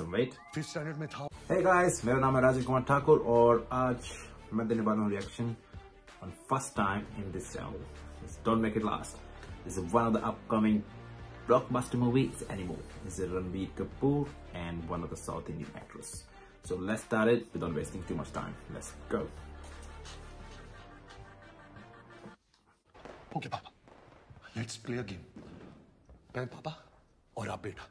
some weight. Hey guys, is नाम Kumar Thakur, and today I'm going to do a reaction on first time in this channel. Just don't make it last. This is one of the upcoming blockbuster movies anymore. This is Ranbir Kapoor and one of the South Indian actors. So let's start it without wasting too much time. Let's go. Okay, Papa. Let's play a game. मैं Papa, or a beta.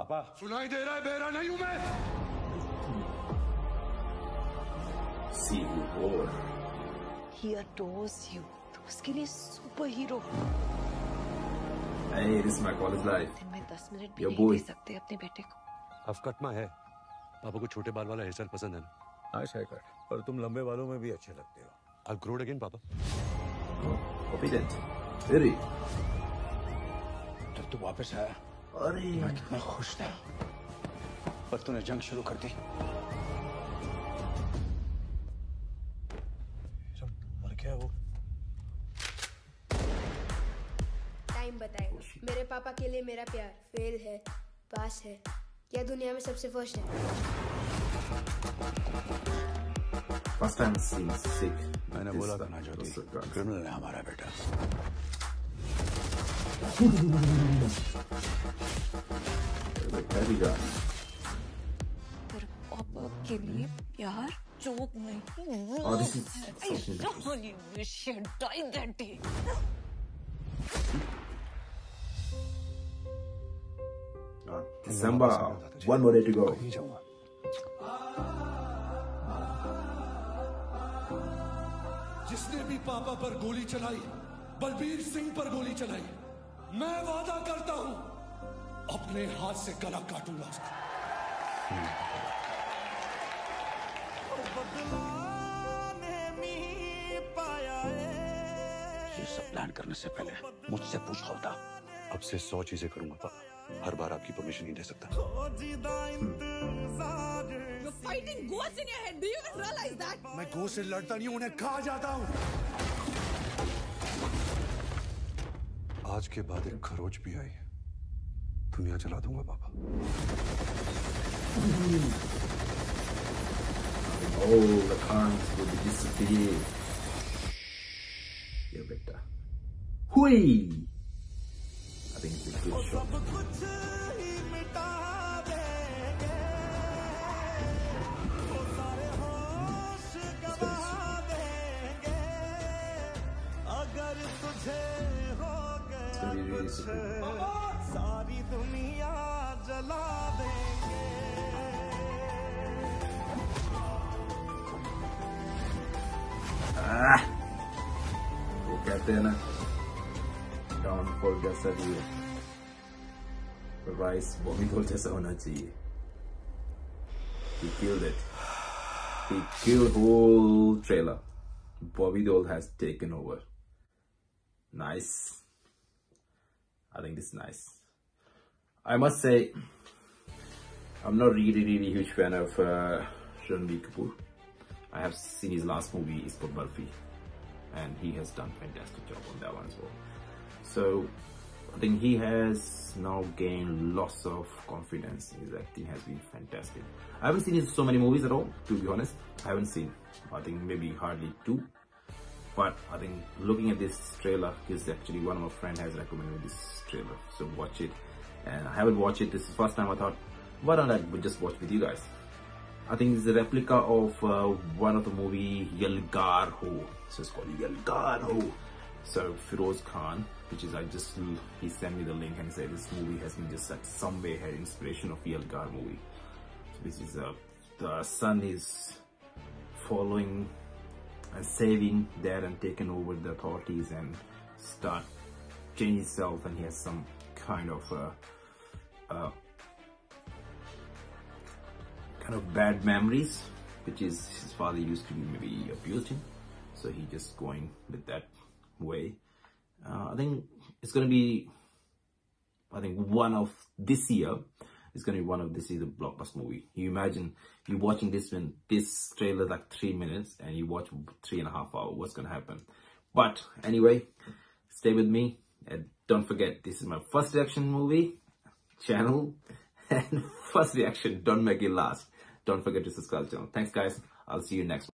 पापा सुनाई दे रहा है बेरा नहीं हूं मैं See you born. तो उसके लिए super hero Hey, this is my college life. दिन में 10 मिनट भी नहीं दे सकते अपने बेटे को हफकटमा है पापा को छोटे बाल वाला हेयर पसंद है ना नाइस हेयर कट पर तुम लंबे बालों में भी अच्छे लगते हो आई ग्रोड अगेन पापा ओबीडेंट वेरी जब तू वापस आया अरे मैं कितना खुश था पर तूने जंग शुरू कर दी मर गया वो टाइम बताए मेरे पापा के लिए मेरा प्यार फेल है पास है क्या दुनिया में सबसे फर्स्ट है मैंने बोला था ना जो क्रिमिनल है हमारा बेटा guns. They're like heavy guns. यार joke नहीं oh this is I really wish she had died that day December one more day to go जिसने भी पापा पर गोली चलाई बलबीर सिंह पर गोली चलाई मैं वादा करता हूं अपने हाथ से गला काटूंगा उसका ये सब प्लान करने से पहले मुझसे पूछ होता अब से सौ चीजें करूंगा पापा हर बार आपकी परमिशन नहीं दे सकता मैं गो से लड़ता नहीं उन्हें खा जाता हूँ आज के बाद एक खरोच भी आई है दुनिया चला दूंगा पापा बेटा हुई आई कुछ सारी दुनिया जला देंगे वो कहते हैं ना डाउनफॉल जैसा भी है राइस वॉमिटोल जैसा होना चाहिए He killed it. He killed whole trailer. Bobby Deol has taken over. Nice. I think this is nice. I must say, I'm not really, really huge fan of uh, Ranbir Kapoor. I have seen his last movie, is Barfi, and he has done fantastic job on that one as well. So, I think he has now gained lots of confidence. His acting has been fantastic. I haven't seen so many movies at all, to be honest. I haven't seen, I think maybe hardly two but I think looking at this trailer because actually one of my friend has recommended this trailer so watch it and I haven't watched it this is the first time I thought why don't I just watch with you guys I think it's a replica of uh, one of the movie Yalgar Ho so it's called Yalgar Ho so Firoz Khan which is I just he sent me the link and said this movie has been just like some way had inspiration of Yalgar movie so this is a uh, the son is following saving that and taking over the authorities and start change himself and he has some kind of uh, uh, kind of bad memories which is his father used to be maybe abused him so he just going with that way uh, I think it's gonna be I think one of this year it's gonna be one of this is a blockbuster movie. You imagine you watching this when this trailer like three minutes and you watch three and a half hour. What's gonna happen? But anyway, stay with me and don't forget this is my first reaction movie channel and first reaction. Don't make it last. Don't forget to subscribe to the channel. Thanks guys. I'll see you next